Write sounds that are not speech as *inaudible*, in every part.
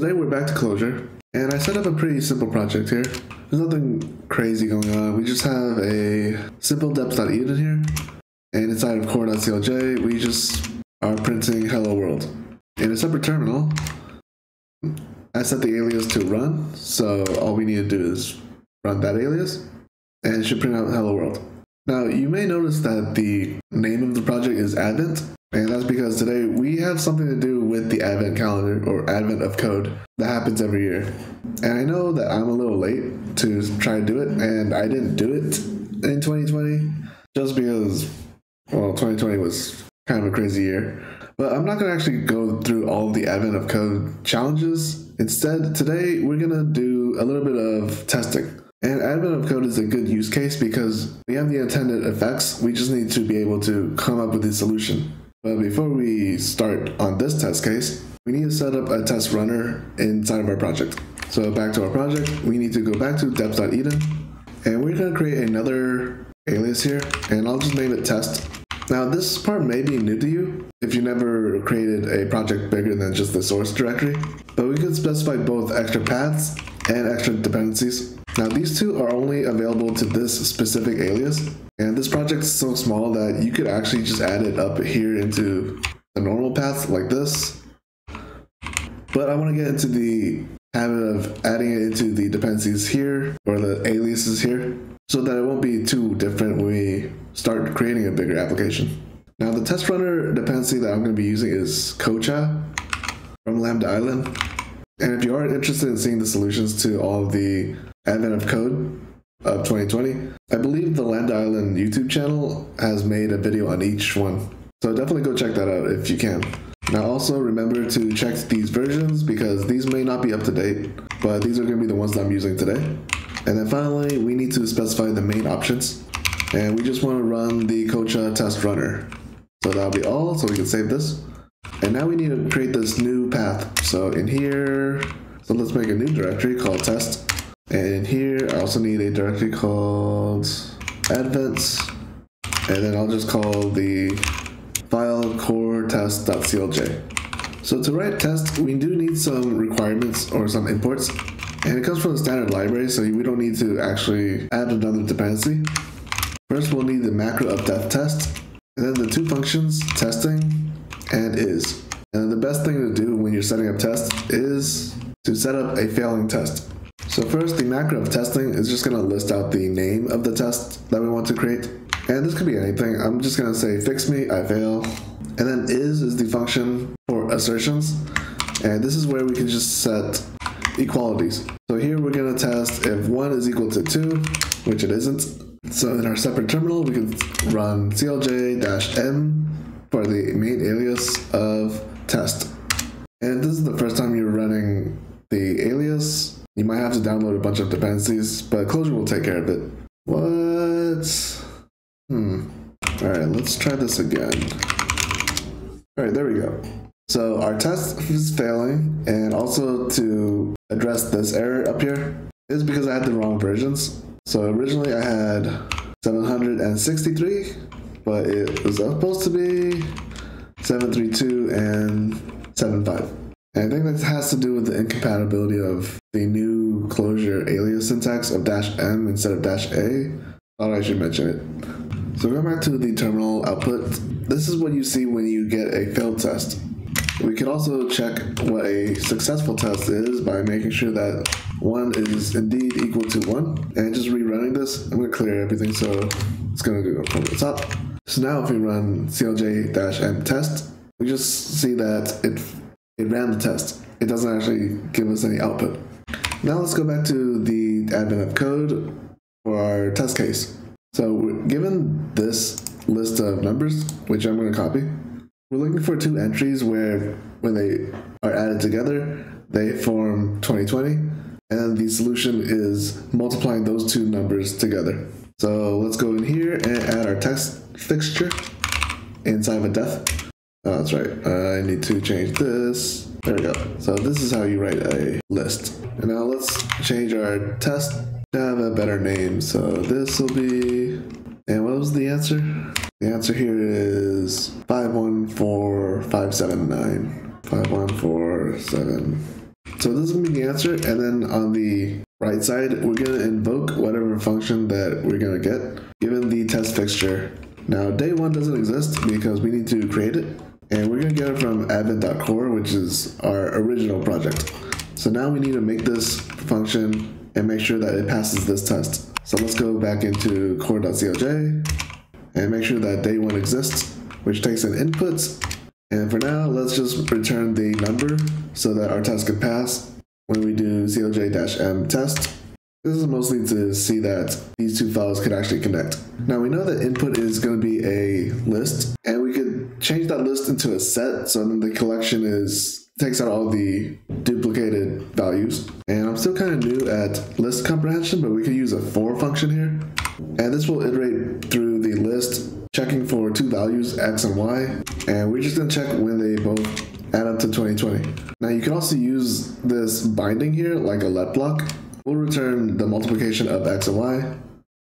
today we're back to Clojure, and I set up a pretty simple project here. There's nothing crazy going on. We just have a simple deps.edn here, and inside of core.clj, we just are printing hello world. In a separate terminal, I set the alias to run, so all we need to do is run that alias, and it should print out hello world. Now, you may notice that the name of the project is Advent, and that's because today we have something to do with the Advent calendar or Advent of code that happens every year. And I know that I'm a little late to try to do it, and I didn't do it in 2020 just because, well, 2020 was kind of a crazy year. But I'm not going to actually go through all the Advent of code challenges. Instead, today we're going to do a little bit of testing. And Advent of code is a good use case because we have the intended effects. We just need to be able to come up with a solution. But before we start on this test case, we need to set up a test runner inside of our project. So back to our project, we need to go back to deps.edn, and we're going to create another alias here, and I'll just name it test. Now this part may be new to you if you never created a project bigger than just the source directory, but we can specify both extra paths and extra dependencies. Now these two are only available to this specific alias, and this project is so small that you could actually just add it up here into the normal path like this. But I want to get into the habit of adding it into the dependencies here or the aliases here so that it won't be too different when we start creating a bigger application. Now the test runner dependency that I'm going to be using is Kaocha from Lambda Island. And if you are interested in seeing the solutions to all of the advent of code, of 2020. I believe the Lambda Island YouTube channel has made a video on each one. So definitely go check that out if you can. Now also remember to check these versions because these may not be up to date, but these are going to be the ones that I'm using today. And then finally, we need to specify the main options. And we just want to run the Kaocha test runner. So that'll be all, so we can save this. And now we need to create this new path. So in here, so let's make a new directory called test. And here I also need a directory called advents. And then I'll just call the file core test.clj. So to write test, we do need some requirements or some imports. And it comes from the standard library, so we don't need to actually add another dependency. First, we'll need the macro of def test, and then the two functions, testing and is. And the best thing to do when you're setting up tests is to set up a failing test. So first, the macro of testing is just going to list out the name of the test that we want to create. And this could be anything. I'm just going to say fix me, I fail. And then is is the function for assertions. And this is where we can just set equalities. So here we're going to test if 1 is equal to 2, which it isn't. So in our separate terminal, we can run clj-m for the main alias of test. And this is the first time you're running the alias you might have to download a bunch of dependencies, but Clojure will take care of it. What? Hmm. Alright, let's try this again. Alright, there we go. So our test is failing, and also to address this error up here is because I had the wrong versions. So originally I had 763, but it was supposed to be 732 and 75. And I think that has to do with the incompatibility of the new Clojure alias syntax of dash M instead of dash A. Thought I should mention it. So going back to the terminal output, this is what you see when you get a failed test. We can also check what a successful test is by making sure that 1 is indeed equal to 1. And just rerunning this, I'm going to clear everything so it's going to go from the top. So now if we run clj-m test, we just see that it it ran the test. It doesn't actually give us any output. Now let's go back to the advent of code for our test case. So given this list of numbers, which I'm going to copy, we're looking for two entries where when they are added together, they form 2020, and the solution is multiplying those two numbers together. So let's go in here and add our text fixture inside of a def. Oh, that's right. I need to change this. There we go. So this is how you write a list. And now let's change our test to have a better name. So this will be, and what was the answer? The answer here is 514579. 5147. So this is gonna be the answer, and then on the right side, we're gonna invoke whatever function that we're gonna get given the test fixture. Now day one doesn't exist because we need to create it, and we're gonna get it from advent.core, which is our original project. So now we need to make this function and make sure that it passes this test. So let's go back into core.clj and make sure that day one exists, which takes in inputs. And for now, let's just return the number so that our test can pass when we do clj-m test. This is mostly to see that these two files could actually connect. Now we know that input is going to be a list, and we could change that list into a set so then the collection is takes out all the duplicated values. And I'm still kind of new at list comprehension, but we could use a for function here. And this will iterate through the list, checking for two values, x and y. And we're just gonna check when they both add up to 2020. Now you can also use this binding here, like a let block. We'll return the multiplication of x and y.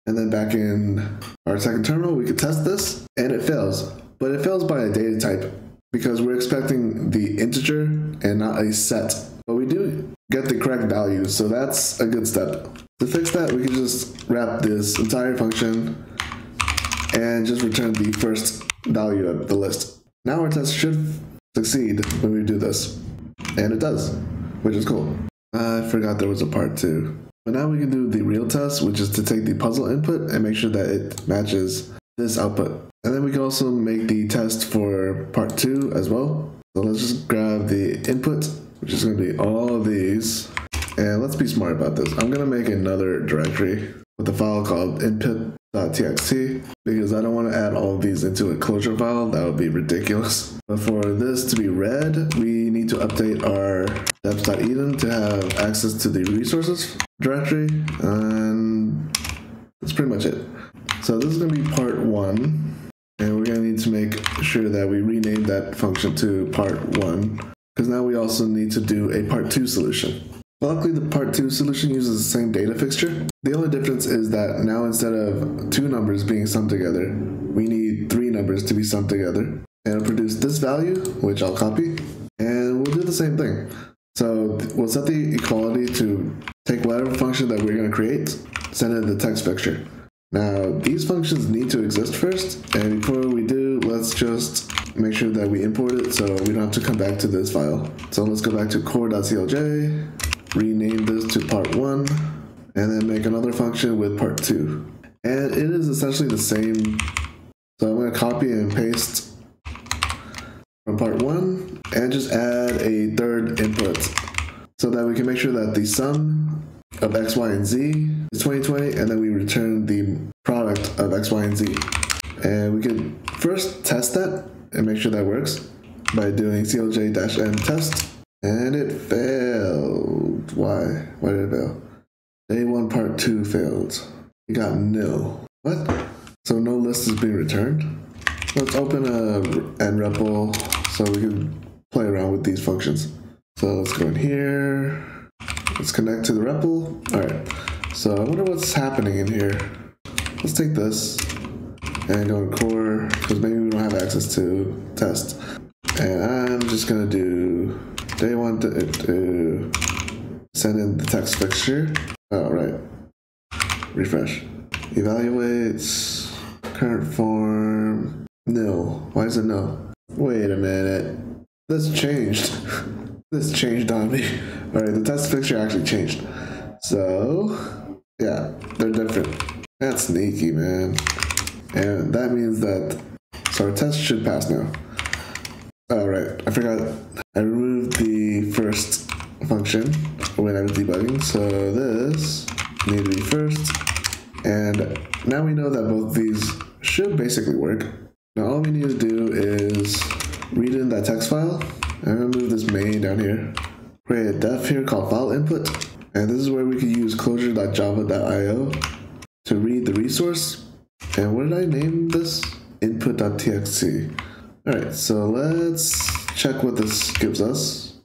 And then back in our second terminal, we could test this, and it fails. But it fails by a data type because we're expecting the integer and not a set. But we do get the correct value, so that's a good step. To fix that, we can just wrap this entire function and just return the first value of the list. Now our test should succeed when we do this. And it does, which is cool. I forgot there was a part two. But now we can do the real test, which is to take the puzzle input and make sure that it matches this output. And then we can also make the test for part two as well. So let's just grab the input, which is going to be all of these. And let's be smart about this. I'm going to make another directory with a file called input.txt because I don't want to add all of these into a Clojure file. That would be ridiculous. But for this to be read, we need to update our deps.edn to have access to the resources directory. And that's pretty much it. So this is going to be part one. And we're going to need to make sure that we rename that function to part one. Because now we also need to do a part two solution. Luckily, the part two solution uses the same data fixture. The only difference is that now instead of two numbers being summed together, we need three numbers to be summed together. And produce this value, which I'll copy, and we'll do the same thing. So we'll set the equality to take whatever function that we're going to create, send it the text fixture. Now, these functions need to exist first, and before we do, let's just make sure that we import it so we don't have to come back to this file. So let's go back to core.clj, rename this to part1, and then make another function with part2. And it is essentially the same. So I'm going to copy and paste from part 1 and just add a third input so that we can make sure that the sum of x, y, and z is 2020, and then we return the product of x, y, and z. And we can first test that and make sure that works by doing clj-m test. And it failed. Why? Why did it fail? Day one, part two failed. We got nil. What? So no list is being returned? Let's open a nREPL so we can play around with these functions. So let's go in here. Let's connect to the REPL. All right. So I wonder what's happening in here. Let's take this and go in core because maybe we don't have access to test. And I'm just gonna do day one to, to send in the text fixture. Oh, right. Refresh. Evaluates current form. Nil. Why is it nil? Wait a minute. This changed. *laughs* this changed on me. All right, the test fixture actually changed. So, yeah, they're different. That's sneaky, man. And that means that, so our test should pass now. All right, I forgot. I removed the first function when I was debugging. So this need to be first. And now we know that both these should basically work. Now all we need to do is read in that text file I'm gonna move this main down here. Create a def here called file input. And this is where we can use clojure.java.io to read the resource. And what did I name this? Input.txt. Alright, so let's check what this gives us.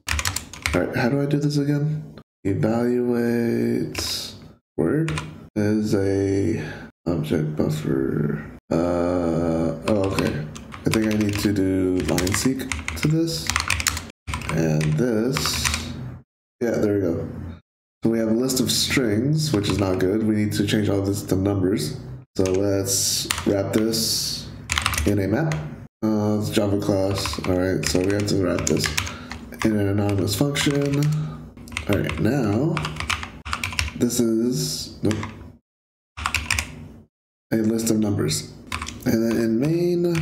Alright, how do I do this again? Evaluate word is a object buffer. Uh, oh, okay. I think I need to do line-seq to this. Yeah, there we go. So we have a list of strings, which is not good. We need to change all this to numbers. So let's wrap this in a map. Uh, it's Java class. All right, so we have to wrap this in an anonymous function. All right, now this is nope, a list of numbers. And then in main,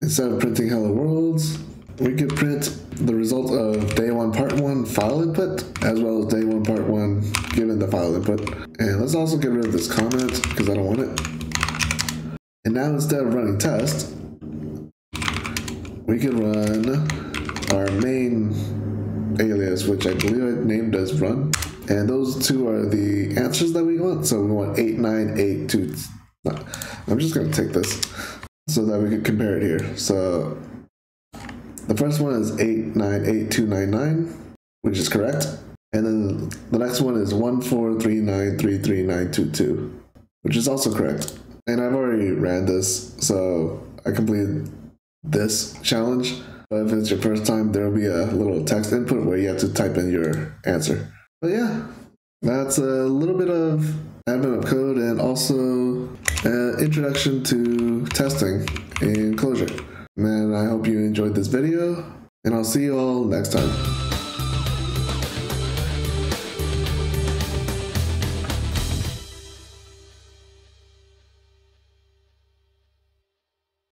instead of printing hello worlds, we could print the result of day one part one file input as well as day one part one given the file input. And let's also get rid of this comment because I don't want it. And now instead of running test, we can run our main alias, which I believe I named as run. And those two are the answers that we want. So we want 8982. I'm just going to take this so that we can compare it here. So the first one is 898299, which is correct. And then the next one is 143933922, which is also correct. And I've already ran this, so I completed this challenge. But if it's your first time, there will be a little text input where you have to type in your answer. But yeah, that's a little bit of Advent of code and also an introduction to testing in Clojure. I hope you enjoyed this video, and I'll see you all next time.